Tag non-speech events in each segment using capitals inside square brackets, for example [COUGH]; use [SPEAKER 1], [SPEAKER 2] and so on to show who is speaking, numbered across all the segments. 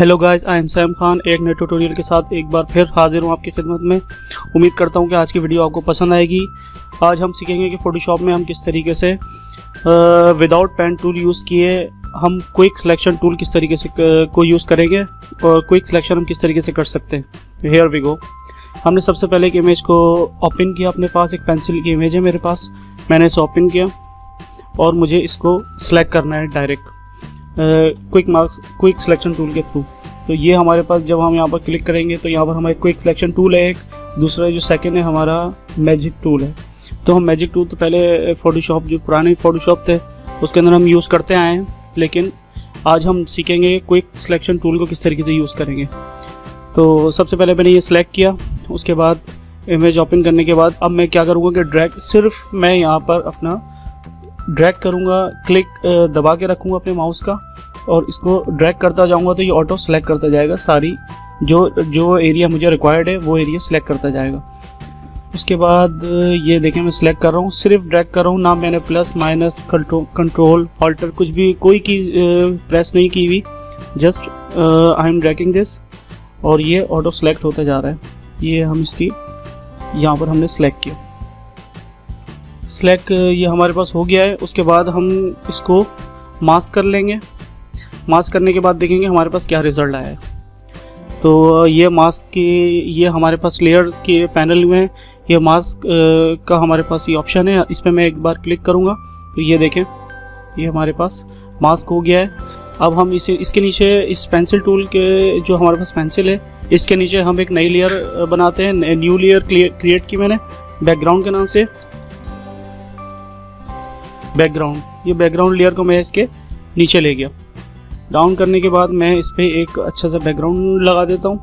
[SPEAKER 1] Hello guys I am Sam Khan एक नए tutorial के साथ एक बार फिर हाजिर हूँ आपकी खिदमत में। उम्मीद करता हूँ कि आज की वीडियो आपको पसंद आएगी। आज हम सीखेंगे कि फ़ोटोशॉप में हम किस तरीके से विदाउट पेन टूल यूज़ किए, हम क्विक सिलेक्शन टूल किस तरीके से को यूज़ करेंगे और क्विक सिलेक्शन हम किस तरीके से कर सकते हैं। हेयर वी गो हमने सबसे पहले एक इमेज को ओपन किया अपने पास, एक पेंसिल की इमेज है मेरे पास। मैंने इसे ओपन किया और मुझे इसको सेलेक्ट करना है direct quick masks quick selection tool के थ्रू तो ये हमारे पास जब हम यहाँ पर क्लिक करेंगे तो यहाँ पर हमारे क्विक सिलेक्शन टूल है एक। दूसरा जो सेकेंड है हमारा मैजिक टूल है। तो हम मैजिक टूल तो पहले फोटोशॉप जो पुराने फोटोशॉप थे, उसके अंदर हम यूज़ करते आए हैं। लेकिन आज हम सीखेंगे क्विक सिलेक्शन टूल को किस तरीके से यूज़ करेंगे। तो सबसे पहले मैंने ये सिलेक्ट किया, उसके बाद इमेज ओपन करने के बाद अब मैं क्या करूँगा कि ड्रैग सिर्फ़ मैं यहाँ पर अपना ड्रैग करूँगा क्लिक दबा के रखूँगा अपने माउस का और इसको ड्रैग करता जाऊँगा तो ये ऑटो सेलेक्ट करता जाएगा सारी, जो जो एरिया मुझे रिक्वायर्ड है, वो एरिया सेलेक्ट करता जाएगा। उसके बाद, ये देखें मैं सिलेक्ट कर रहा हूँ, सिर्फ़ ड्रैग कर रहा हूँ, ना मैंने प्लस माइनस कंट्रोल ऑल्टर कुछ भी, कोई की प्रेस नहीं की हुई। Just I am dragging this और ये ऑटो सेलेक्ट होता जा रहा है। ये हम इसकी, यहाँ पर हमने सेलेक्ट किया। स्लैक ये हमारे पास हो गया है। उसके बाद हम इसको मास्क कर लेंगे। मास्क करने के बाद देखेंगे हमारे पास क्या रिज़ल्ट आया है। तो ये मास्क की, ये हमारे पास लेयर्स के पैनल में ये मास्क का हमारे पास ये ऑप्शन है। इस पर मैं एक बार क्लिक करूँगा। तो ये देखें, ये हमारे पास मास्क हो गया है। अब हम इसे, इसके नीचे इस पेंसिल टूल के जो हमारे पास पेंसिल है, इसके नीचे हम एक नई लेयर बनाते हैं। न्यू लेयर क्रिएट की मैंने। बैकग्राउंड के नाम से। बैकग्राउंड ये बैकग्राउंड लेयर को मैं इसके नीचे ले गया। डाउन करने के बाद मैं इस पर एक अच्छा सा बैकग्राउंड लगा देता हूँ।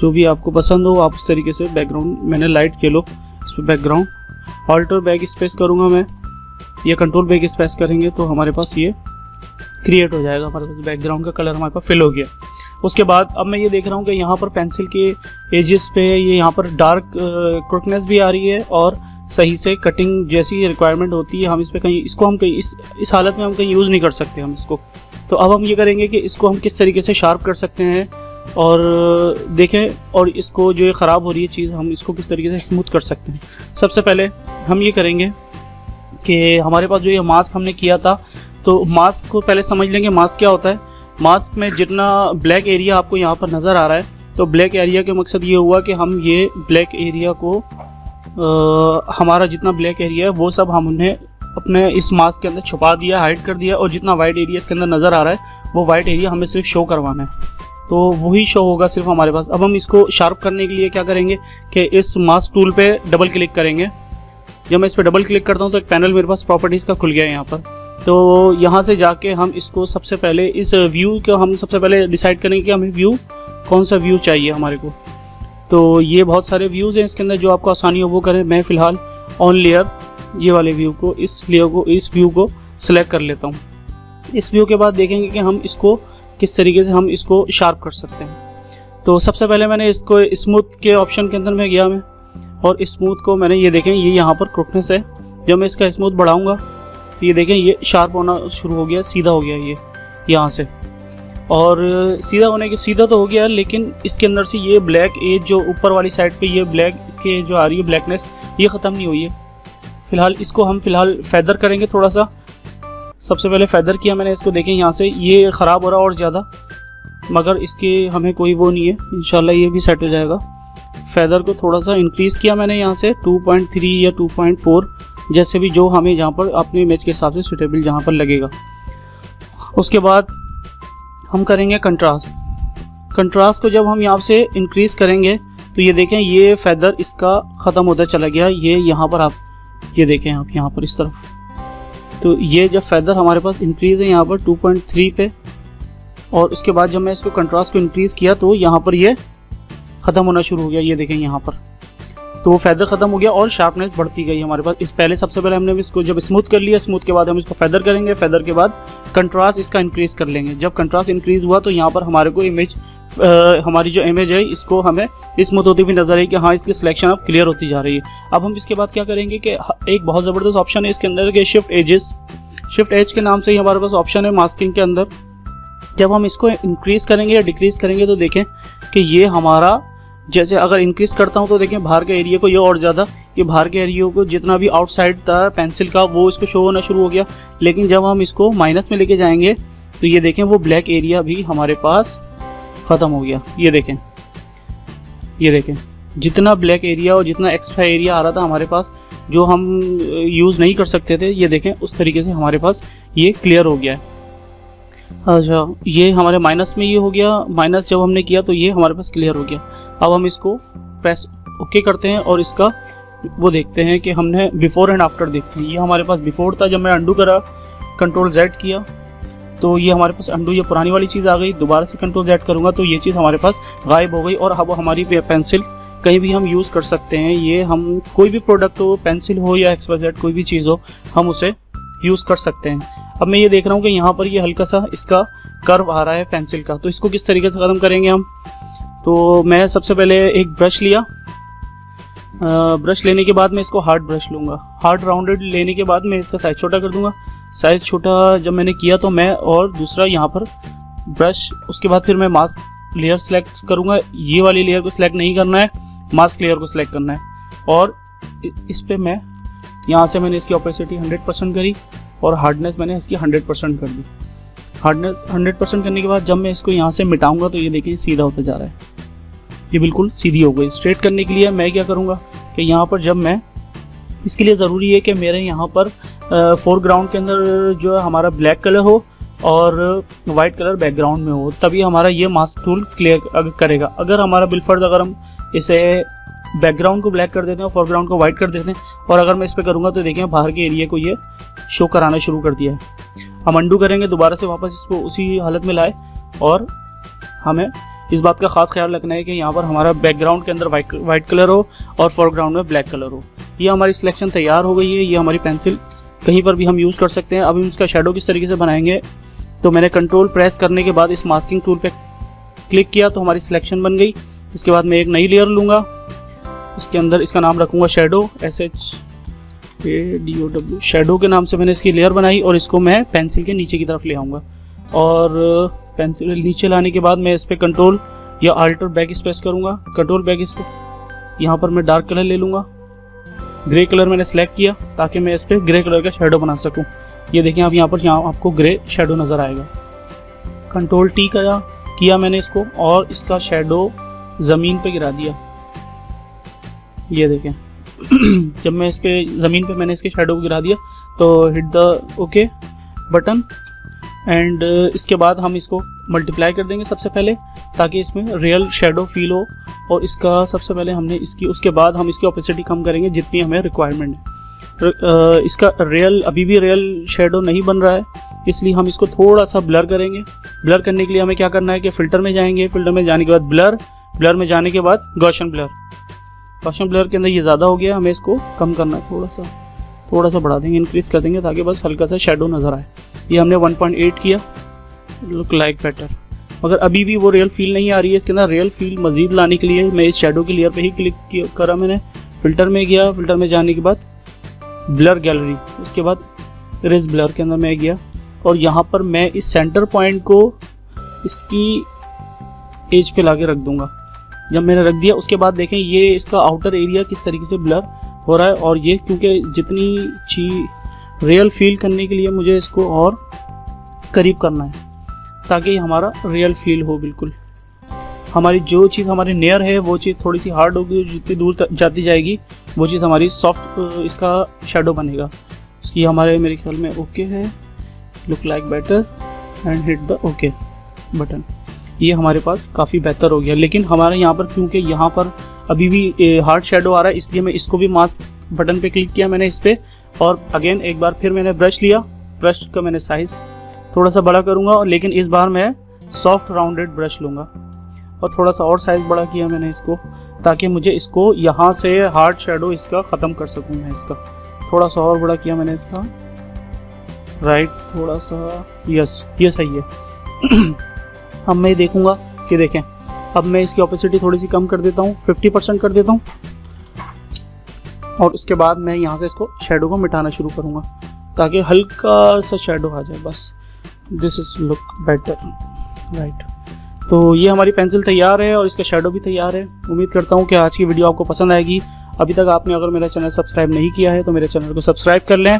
[SPEAKER 1] जो भी आपको पसंद हो, आप उस तरीके से बैकग्राउंड मैंने लाइट के लो, इस पर बैकग्राउंड ऑल्टर बैक स्पेस करूँगा मैं। ये कंट्रोल बैक स्पेस करेंगे तो हमारे पास ये क्रिएट हो जाएगा। हमारे पास बैकग्राउंड का कलर हमारे पास फिल हो गया। उसके बाद अब मैं ये देख रहा हूँ कि यहाँ पर पेंसिल के एजेस पे ये यहाँ पर डार्क क्रुकनेस भी आ रही है और सही से कटिंग जैसी रिक्वायरमेंट होती है, हम इस पर कहीं, इसको हम कहीं, इस इस हालत में हम कहीं यूज़ नहीं कर सकते हम इसको। तो अब हम ये करेंगे कि इसको हम किस तरीके से शार्प कर सकते हैं और देखें, और इसको जो ये ख़राब हो रही है चीज़, हम इसको किस तरीके से स्मूथ कर सकते हैं। सबसे पहले हम ये करेंगे कि हमारे पास जो ये मास्क हमने किया था तो मास्क को पहले समझ लेंगे मास्क क्या होता है। मास्क में जितना ब्लैक एरिया आपको यहाँ पर नज़र आ रहा है तो ब्लैक एरिया के मकसद ये हुआ कि हम ये ब्लैक एरिया को हमारा जितना ब्लैक एरिया है, वो सब हमने अपने इस मास्क के अंदर छुपा दिया हाइड कर दिया और जितना वाइट एरिया इसके अंदर नज़र आ रहा है, वो वाइट एरिया हमें सिर्फ़ शो करवाना है। तो वही शो होगा सिर्फ़ हमारे पास। अब हम इसको शार्प करने के लिए क्या करेंगे कि इस मास्क टूल पे डबल क्लिक करेंगे। जब मैं इस पर डबल क्लिक करता हूँ तो एक पैनल मेरे पास प्रॉपर्टीज़ का खुल गया है यहाँ पर। तो यहाँ से जाके हम इसको सबसे पहले, इस व्यू को हम सबसे पहले डिसाइड करेंगे कि हमें व्यू कौन सा व्यू चाहिए हमारे को। तो ये बहुत सारे व्यूज़ हैं इसके अंदर जो आपको आसानी हो वो करें। मैं फ़िलहाल ऑन लेयर ये वाले व्यू को, इस लेयर को, इस व्यू को सिलेक्ट कर लेता हूँ। इस व्यू के बाद देखेंगे कि हम इसको किस तरीके से हम इसको शार्प कर सकते हैं। तो सबसे पहले मैंने इसको स्मूथ के ऑप्शन के अंदर में गया मैं, और स्मूथ को मैंने, ये देखें, ये यहाँ पर क्रुकनेस है। जब मैं इसका स्मूथ बढ़ाऊँगा तो ये देखें, ये शार्प होना शुरू हो गया, सीधा हो गया ये, यहाँ से। और सीधा होने के सीधा तो हो गया, लेकिन इसके अंदर से ये ब्लैक एज जो ऊपर वाली साइड पे ये ब्लैक इसके जो आ रही है ब्लैकनेस ये ख़त्म नहीं हुई है। फ़िलहाल इसको हम फ़िलहाल फैदर करेंगे थोड़ा सा सबसे पहले फैदर किया मैंने, इसको देखें यहाँ से। ये ख़राब हो रहा और ज़्यादा, मगर इसके हमें कोई वो नहीं है। इन ये भी सेट हो जाएगा। फैदर को थोड़ा सा इंक्रीज़ किया मैंने यहाँ से 2.3 या 2.4 जैसे भी जो हमें यहाँ पर अपने इमेज के हिसाब से सुटेबल जहाँ पर लगेगा। उसके बाद हम करेंगे कंट्रास्ट कंट्रास्ट को जब हम यहाँ से इंक्रीज़ करेंगे तो ये देखें, ये फैदर इसका ख़त्म होता चला गया। ये यहाँ पर आप, ये देखें आप यहाँ पर इस तरफ़। तो ये जब फैदर हमारे पास इंक्रीज़ है यहाँ पर 2.3 पे, और उसके बाद जब मैं इसको कंट्रास्ट को इंक्रीज़ किया तो यहाँ पर ये ख़त्म होना शुरू हो गया। ये देखें यहाँ पर। तो वो फैदर ख़त्म हो गया और शार्पनेस बढ़ती गई हमारे पास। इस पहले सबसे पहले हमने इसको जब स्मूथ कर लिया स्मूथ के बाद हम इसको फैदर करेंगे फैदर के बाद कंट्रास्ट इसका इंक्रीज़ कर लेंगे। जब कंट्रास्ट इंक्रीज़ हुआ तो यहाँ पर हमारे को इमेज आ, हमारी जो इमेज है इसको हमें स्मूथ होती हुई नज़र आई कि हाँ इसकी सिलेक्शन अब क्लियर होती जा रही है। अब हम इसके बाद क्या करेंगे कि एक बहुत ज़बरदस्त ऑप्शन है इसके अंदर के शिफ्ट एजेस शिफ्ट एज के नाम से ही हमारे पास ऑप्शन है मास्किंग के अंदर। जब हम इसको इंक्रीज करेंगे या डिक्रीज करेंगे तो देखें कि ये हमारा जैसे अगर इंक्रीज करता हूँ तो देखें बाहर के एरिया को ये और ज़्यादा, ये बाहर के एरिया को जितना भी आउटसाइड था पेंसिल का, वो इसको शो होना शुरू हो गया। लेकिन जब हम इसको माइनस में लेके जाएँगे तो ये देखें वो ब्लैक एरिया भी हमारे पास ख़त्म हो गया। ये देखें ये देखें, जितना ब्लैक एरिया और जितना एक्स्ट्रा एरिया आ रहा था हमारे पास, जो हम यूज़ नहीं कर सकते थे, ये देखें, उस तरीके से हमारे पास ये क्लियर हो गया है। अच्छा ये हमारे माइनस में ये हो गया। माइनस जब हमने किया तो ये हमारे पास क्लियर हो गया। अब हम इसको प्रेस ओके करते हैं और इसका वो देखते हैं कि हमने बिफोर एंड आफ्टर देखते हैं। ये हमारे पास बिफोर था जब मैं अंडू करा कंट्रोल जेड किया। तो ये हमारे पास अंडू ये पुरानी वाली चीज़ आ गई। दोबारा से कंट्रोल जेड करूँगा तो ये चीज़ हमारे पास गायब हो गई और अब हमारी पेंसिल कहीं भी हम यूज़ कर सकते हैं। ये हम कोई भी प्रोडक्ट हो पेंसिल हो या एक्सवाइजेड कोई भी चीज़ हो, हम उसे यूज़ कर सकते हैं। अब मैं ये देख रहा हूँ कि यहाँ पर ये हल्का सा इसका कर्व आ रहा है पेंसिल का। तो इसको किस तरीके से ख़त्म करेंगे हम? तो मैं सबसे पहले एक ब्रश लिया। ब्रश लेने के बाद मैं इसको हार्ड ब्रश लूँगा। हार्ड राउंडेड लेने के बाद मैं इसका साइज़ छोटा कर दूँगा। साइज़ छोटा जब मैंने किया तो मैं और दूसरा यहाँ पर ब्रश, उसके बाद फिर मैं मास्क लेयर सेलेक्ट करूँगा। ये वाली लेयर को सिलेक्ट नहीं करना है मास्क लेयर को सिलेक्ट करना है। और इस पर मैं यहाँ से मैंने इसकी ऑपेसिटी 100 परसेंट करी और हार्डनेस मैंने इसकी 100 परसेंट कर दी। हार्डनेस 100 परसेंट करने के बाद जब मैं इसको यहाँ से मिटाऊँगा तो ये देखिए सीधा होता जा रहा है। ये बिल्कुल सीधी हो गई। स्ट्रेट करने के लिए मैं क्या करूँगा कि यहाँ पर जब मैं, इसके लिए ज़रूरी है कि मेरे यहाँ पर फोरग्राउंड के अंदर जो है हमारा ब्लैक कलर हो और वाइट कलर बैकग्राउंड में हो, तभी हमारा ये मास्क टूल क्लियर करेगा। अगर हमारा बिलफर्ज अगर हम इसे बैकग्राउंड को ब्लैक कर देते हैं और फोरग्राउंड को वाइट कर देते हैं और अगर मैं इस पर करूँगा तो देखें बाहर के एरिया को ये शो कराना शुरू कर दिया है। हम अंडू करेंगे, दोबारा से वापस इसको उसी हालत में लाए और हमें इस बात का खास ख्याल रखना है कि यहाँ पर हमारा बैकग्राउंड के अंदर वाइट कलर हो और फोरग्राउंड में ब्लैक कलर हो। ये हमारी सिलेक्शन तैयार हो गई है, ये हमारी पेंसिल कहीं पर भी हम यूज़ कर सकते हैं। अब हम इसका शेडो किस तरीके से बनाएँगे तो मैंने कंट्रोल प्रेस करने के बाद इस मास्किंग टूल पे क्लिक किया तो हमारी सिलेक्शन बन गई। इसके बाद मैं एक नई लेयर लूँगा। इसके अंदर इसका नाम रखूँगा shadow S H A D O W shadow के नाम से मैंने इसकी लेयर बनाई और इसको मैं पेंसिल के नीचे की तरफ़ ले आऊँगा। और पेंसिल नीचे लाने के बाद मैं इस पर कंट्रोल या अल्टर बैक स्पेस करूँगा। कंट्रोल बैक इस पर यहाँ पर मैं डार्क कलर ले लूँगा। ग्रे कलर मैंने सेलेक्ट किया ताकि मैं इस पर ग्रे कलर का शेडो बना सकूँ। ये देखें आप यहाँ पर यहाँ आपको ग्रे शेडो नज़र आएगा। कंट्रोल टी का किया मैंने इसको और इसका शेडो ज़मीन पे गिरा दिया। ये देखें। जब मैं इस पे ज़मीन पे मैंने इसके शेडो को गिरा दिया तो hit the okay button and इसके बाद हम इसको मल्टीप्लाई कर देंगे सबसे पहले, ताकि इसमें रियल शेडो फील हो, और इसका सबसे पहले हमने इसकी, उसके बाद हम इसकी ऑपेसिटी कम करेंगे जितनी हमें रिक्वायरमेंट है। इसका रियल अभी भी रियल शेडो नहीं बन रहा है, इसलिए हम इसको थोड़ा सा ब्लर करेंगे। ब्लर करने के लिए हमें क्या करना है कि फ़िल्टर में जाएँगे। फ़िल्टर में जाने के बाद ब्लर ब्लर में जाने के बाद गौशन ब्लर गौशन ब्लर के अंदर ये ज़्यादा हो गया, हमें इसको कम करना है थोड़ा सा थोड़ा सा बढ़ा देंगे इंक्रीज कर देंगे, ताकि बस हल्का सा शेडो नज़र आए। ये हमने 1.8 किया। लुक लाइक बेटर मगर अभी भी वो रियल फील नहीं आ रही है इसके अंदर। रियल फील मजीद लाने के लिए मैं इस शेडो की लेयर पे ही क्लिक करा मैंने। फ़िल्टर में गया फ़िल्टर में जाने के बाद ब्लर गैलरी उसके बाद रिज ब्लर के अंदर मैं गया। और यहाँ पर मैं इस सेंटर पॉइंट को इसकी एज पे लाके रख दूँगा। जब मैंने रख दिया, उसके बाद देखें ये इसका आउटर एरिया किस तरीके से ब्लर हो रहा है। और ये क्योंकि जितनी ची रियल फील करने के लिए मुझे इसको और करीब करना है, ताकि हमारा रियल फील हो बिल्कुल। हमारी जो चीज़ हमारी नियर है, वो चीज़ थोड़ी सी हार्ड होगी, जितनी दूर जाती जाएगी, वो चीज़ हमारी सॉफ्ट इसका शेडो बनेगा। इसकी हमारे, मेरे ख्याल में ओके है। Look like better and hit the okay button ये हमारे पास काफ़ी बेहतर हो गया। लेकिन हमारे यहाँ पर, क्योंकि यहाँ पर अभी भी हार्ड शेडो आ रहा है, इसलिए मैं इसको भी मास्क बटन पे क्लिक किया मैंने इस पर और अगेन एक बार फिर मैंने ब्रश लिया। ब्रश का मैंने साइज़ थोड़ा सा बड़ा करूँगा, लेकिन इस बार मैं सॉफ्ट राउंडेड ब्रश लूँगा। और थोड़ा सा और साइज़ बड़ा किया मैंने इसको, ताकि मुझे इसको यहाँ से हार्ड शेडो इसका ख़त्म कर सकूँ मैं इसका। थोड़ा सा और बड़ा किया मैंने इसका। राइट थोड़ा सा यस ये सही है। [CLEARS THROAT] अब मैं देखूँगा कि देखें, अब मैं इसकी ऑपोसिटी थोड़ी सी कम कर देता हूँ 50 परसेंट कर देता हूँ। और उसके बाद मैं यहाँ से इसको शेडो को मिटाना शुरू करूँगा, ताकि हल्का सा शेडो आ जाए, बस। This is look better right तो ये हमारी पेंसिल तैयार है और इसका शेडो भी तैयार है। उम्मीद करता हूँ कि आज की वीडियो आपको पसंद आएगी। अभी तक आपने अगर मेरा चैनल सब्सक्राइब नहीं किया है तो मेरे चैनल को सब्सक्राइब कर लें।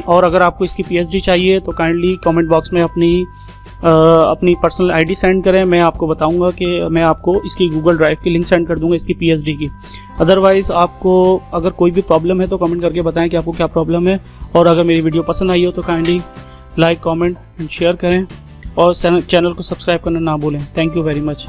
[SPEAKER 1] [CLEARS THROAT] और अगर आपको इसकी पीएचडी चाहिए तो काइंडली कमेंट बॉक्स में अपनी अपनी पर्सनल आईडी सेंड करें, मैं आपको बताऊँगा कि मैं आपको इसकी गूगल ड्राइव की लिंक सेंड कर दूँगा, इसकी पीएचडी की। अदरवाइज़ आपको अगर कोई भी प्रॉब्लम है तो कमेंट करके बताएँ कि आपको क्या प्रॉब्लम है। और अगर मेरी वीडियो पसंद आई हो तो kindly like comment and share करें। और चैनल को सब्सक्राइब करना ना भूलें। Thank you very much